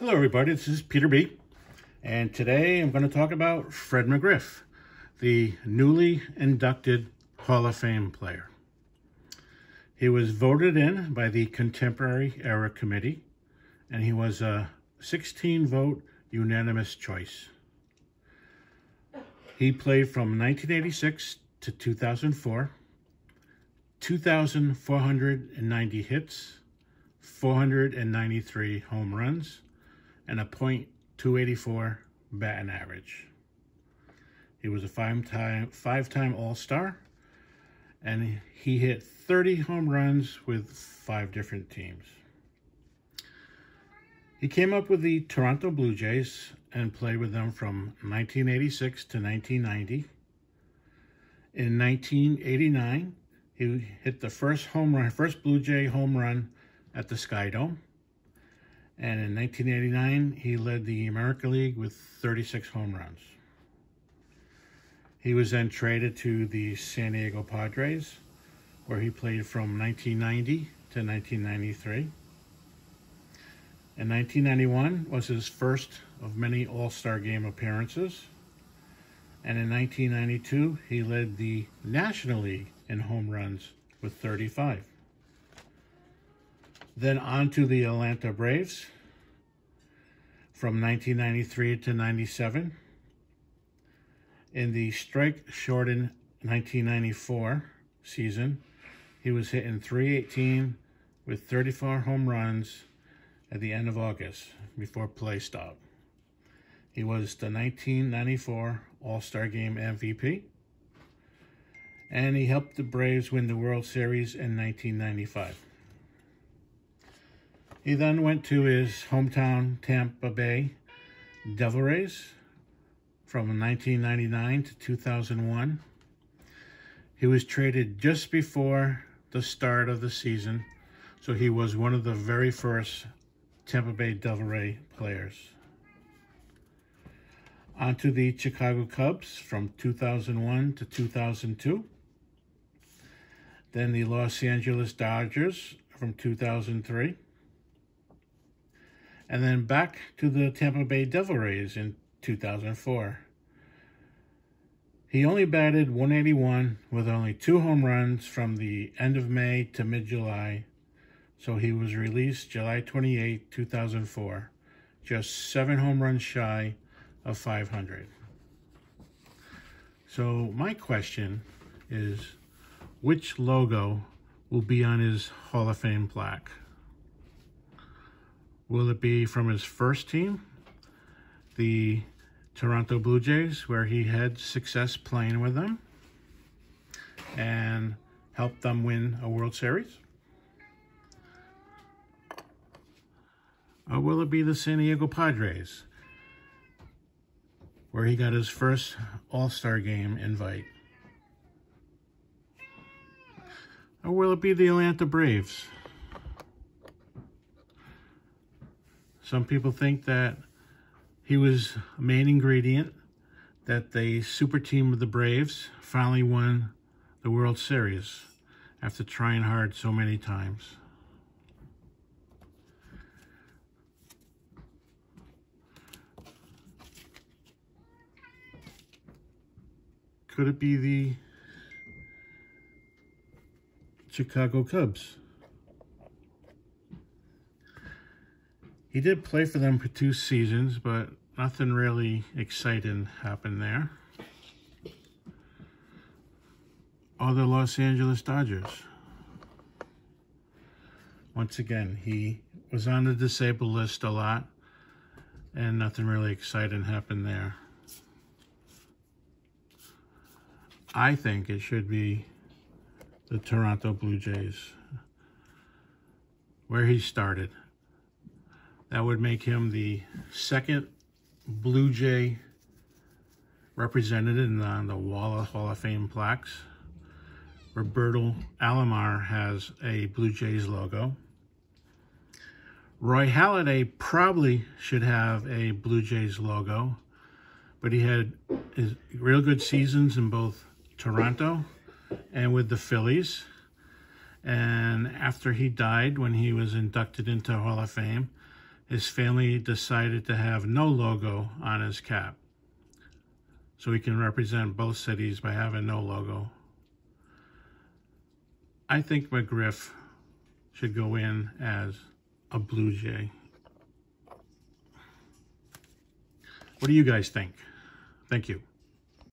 Hello everybody, this is Peter B. And today I'm going to talk about Fred McGriff, the newly inducted Hall of Fame player. He was voted in by the Contemporary Era Committee, and he was a 16-vote unanimous choice. He played from 1986 to 2004, 2,490 hits, 493 home runs, and a .284 batting average. He was a five-time five-time All-Star, and he hit 30 home runs with five different teams. He came up with the Toronto Blue Jays and played with them from 1986 to 1990. In 1989, he hit the first home run, first Blue Jay home run at the Sky Dome. And in 1989, he led the American League with 36 home runs. He was then traded to the San Diego Padres, where he played from 1990 to 1993. In 1991 was his first of many All-Star Game appearances. And in 1992, he led the National League in home runs with 35. Then on to the Atlanta Braves from 1993 to 97. In the strike-shortened 1994 season, he was hitting 318 with 34 home runs at the end of August before play stopped. He was the 1994 All-Star Game MVP, and he helped the Braves win the World Series in 1995. He then went to his hometown Tampa Bay Devil Rays from 1999 to 2001. He was traded just before the start of the season, so he was one of the very first Tampa Bay Devil Ray players. On to the Chicago Cubs from 2001 to 2002. Then the Los Angeles Dodgers from 2003 and then back to the Tampa Bay Devil Rays in 2004. He only batted 181 with only two home runs from the end of May to mid-July, so he was released July 28, 2004, just seven home runs shy of 500. So my question is, which logo will be on his Hall of Fame plaque? Will it be from his first team, the Toronto Blue Jays, where he had success playing with them and helped them win a World Series? Or will it be the San Diego Padres, where he got his first All-Star Game invite? Or will it be the Atlanta Braves? Some people think that he was a main ingredient, that the super team of the Braves finally won the World Series after trying hard so many times. Could it be the Chicago Cubs? He did play for them for two seasons, but nothing really exciting happened there. Or the Los Angeles Dodgers. Once again, he was on the disabled list a lot, and nothing really exciting happened there. I think it should be the Toronto Blue Jays, where he started. That would make him the second Blue Jay represented on the Wall of Hall of Fame plaques. Roberto Alomar has a Blue Jays logo. Roy Halladay probably should have a Blue Jays logo, but he had his real good seasons in both Toronto and with the Phillies. And after he died, when he was inducted into Hall of Fame, his family decided to have no logo on his cap. So he can represent both cities by having no logo. I think McGriff should go in as a Blue Jay. What do you guys think? Thank you.